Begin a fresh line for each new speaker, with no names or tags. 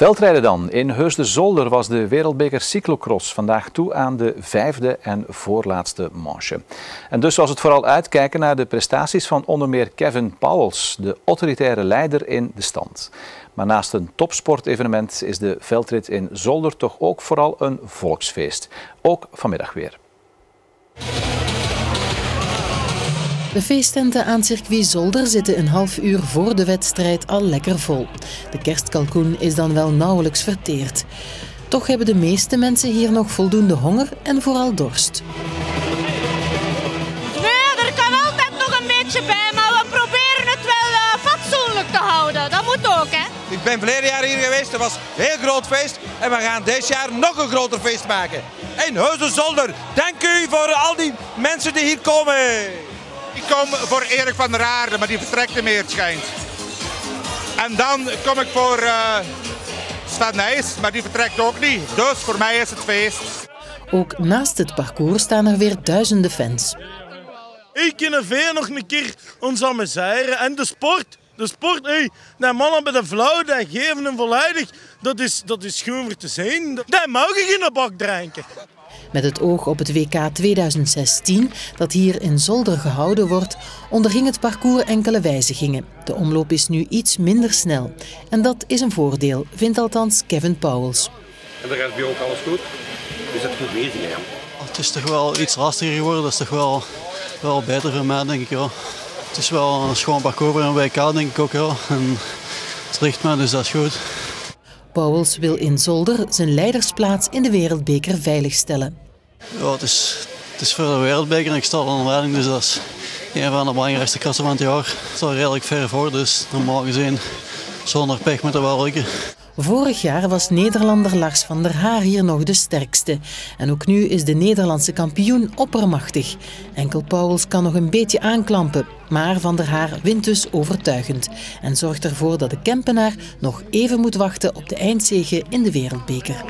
Veldrijden dan. In Heus de Zolder was de Wereldbeker Cyclocross vandaag toe aan de vijfde en voorlaatste manche. En dus was het vooral uitkijken naar de prestaties van onder meer Kevin Powels, de autoritaire leider in de stand. Maar naast een topsportevenement is de veldrit in Zolder toch ook vooral een volksfeest. Ook vanmiddag weer.
De feesttenten aan circuit Zolder zitten een half uur voor de wedstrijd al lekker vol. De kerstkalkoen is dan wel nauwelijks verteerd. Toch hebben de meeste mensen hier nog voldoende honger en vooral dorst.
Nee, er kan altijd nog een beetje bij, maar we proberen het wel uh, fatsoenlijk te houden. Dat moet ook, hè?
Ik ben verleden jaar hier geweest, het was een heel groot feest. En we gaan dit jaar nog een groter feest maken. In Huizen Zolder, dank u voor al die mensen die hier komen.
Ik kom voor Erik van der Aarde, maar die vertrekt er meer, schijnt. En dan kom ik voor uh, Sven Nijs, maar die vertrekt ook niet. Dus voor mij is het feest.
Ook naast het parcours staan er weer duizenden fans.
Ik kunnen veel nog een keer ons amuseren. En de sport, de sport, hey, die mannen bij de vrouw, die geven hem volledig. Dat is, dat is gewoon voor te zijn. Die mag ik in de bak drinken.
Met het oog op het WK 2016, dat hier in Zolder gehouden wordt, onderging het parcours enkele wijzigingen. De omloop is nu iets minder snel. En dat is een voordeel, vindt althans Kevin Powels.
En de rest bij ook alles goed? Is het goed bezig, ja?
Het is toch wel iets lastiger geworden. Dat is toch wel, wel beter voor mij, denk ik. Ja. Het is wel een schoon parcours voor een WK, denk ik ook. Ja. En het ligt me, dus dat is goed.
Pauwels wil in Zolder zijn leidersplaats in de Wereldbeker veiligstellen.
Ja, het, is, het is voor de Wereldbeker en ik sta aan de leiding, dus dat is een van de belangrijkste krachten van het jaar. Het staat redelijk ver voor, dus normaal gezien zonder pech moet er wel lukken.
Vorig jaar was Nederlander Lars van der Haar hier nog de sterkste. En ook nu is de Nederlandse kampioen oppermachtig. Enkel Pauwels kan nog een beetje aanklampen. Maar Van der Haar wint dus overtuigend. En zorgt ervoor dat de Kempenaar nog even moet wachten op de eindzege in de Wereldbeker.